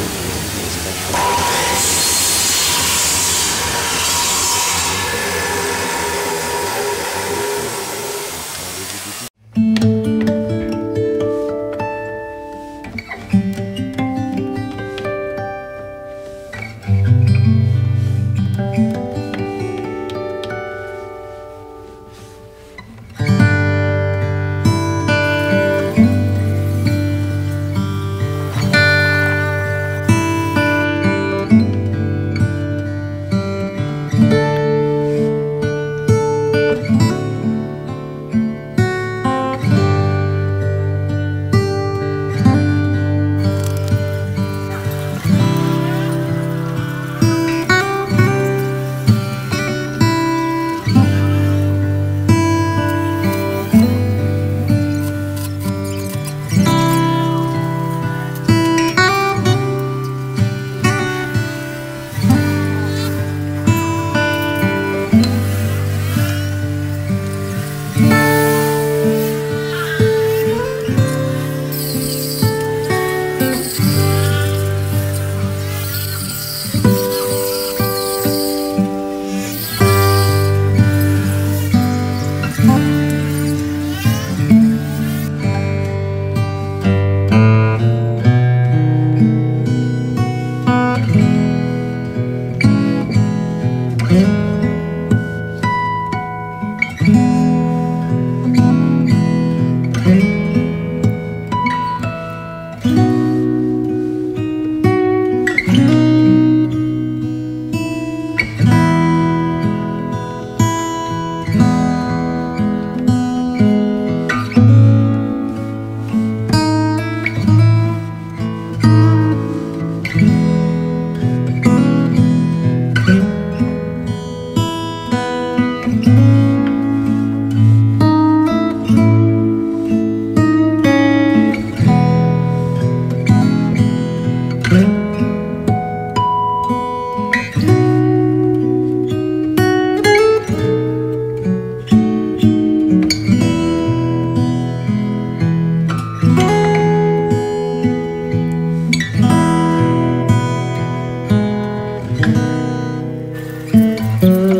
Música thank mm -hmm. you